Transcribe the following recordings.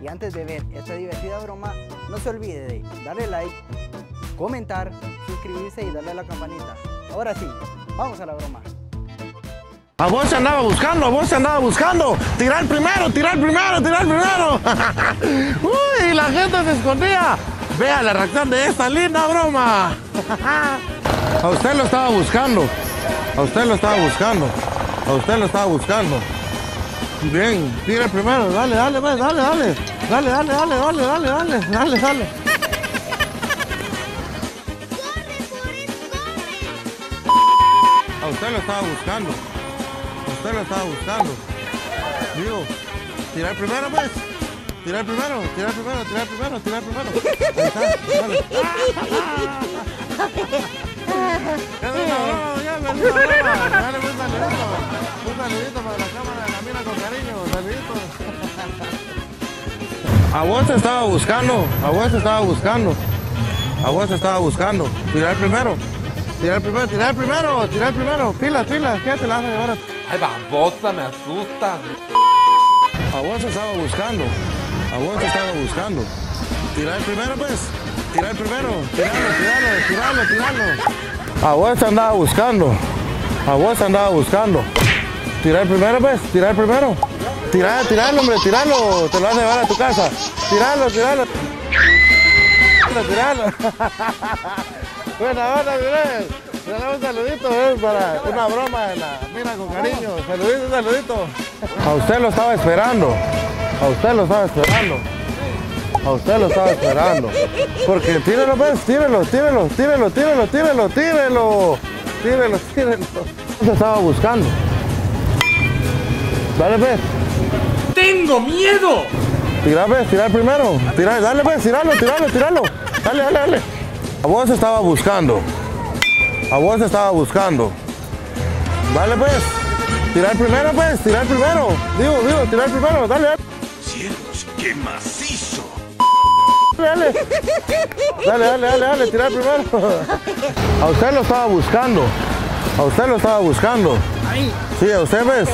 Y antes de ver esta divertida broma, no se olvide de darle like, comentar, suscribirse y darle a la campanita. Ahora sí, vamos a la broma. A vos se andaba buscando, a vos se andaba buscando. Tirar primero, tirar primero, tirar primero. Uy, la gente se escondía. Vea la reacción de esta linda broma. A usted lo estaba buscando. A usted lo estaba buscando. A usted lo estaba buscando. Bien, tire primero, dale, dale, pues, dale, dale. Dale, dale, dale, dale, dale, dale, dale, dale. A usted lo estaba buscando. A usted lo estaba buscando. Digo, tirar primero, pues. Tirar primero, tirar primero, tirar primero, tirar primero. Ahí está, dale. Ya es A vos te estaba buscando, a vos te estaba buscando. A vos te estaba buscando. Tirar primero. Tirar primero, tirar primero, tirar primero. Pilas, pilas, ¿qué te la vas a llevar Ay, babosa, me asusta. A vos te estaba buscando. A vos te estaba buscando. Tirar primero, pues. Tirar primero. Tirarlo, tirarlo, tirarlo, tirarlo. A vos te andaba buscando. A vos te andaba buscando. Tirar primero, pues. Tirar primero. Tirar, tirarlo, hombre, tirarlo. Te lo vas a llevar a tu casa. Tirarlo, tirarlo. Tirarlo, tirarlo. Buena onda, Miguel. Le damos un saludito eh, para una broma de la mina con cariño. Saludito, saludito. A usted lo estaba esperando. A usted lo estaba esperando. A usted lo estaba esperando. Porque tírelo, pues, tírelo, tírelo, tírelo, tírelo, tírelo, tírelo. Tírelo, tírelo. Se estaba buscando. Dale, pues. ¡Tengo miedo! Tirar, pues, tirar primero. Tirar, dale, pues, tirarlo, tirarlo, tirarlo. Dale, dale, dale. A vos estaba buscando. A vos estaba buscando. Dale, pues. Tirar primero, pues, tirar primero. Digo, digo, tirar primero. Dale, dale. ¡Cielos, qué macizo! Dale, dale, dale, dale, dale, tirar primero. A usted lo estaba buscando. A usted lo estaba buscando. Sí, a usted ves.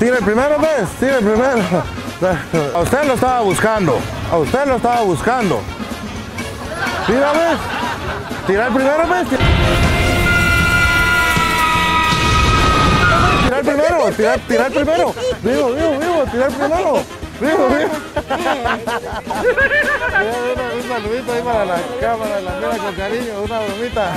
Tire primero, ves. Tire primero. A usted lo estaba buscando. A usted lo estaba buscando. Tira, ves. Tirar primero, ves. Tirar primero, tirar, tirar primero. Vivo, vivo, vivo, tirar primero. Vivo, vivo. un saludito ahí para la cámara, la mira con cariño, una bromita.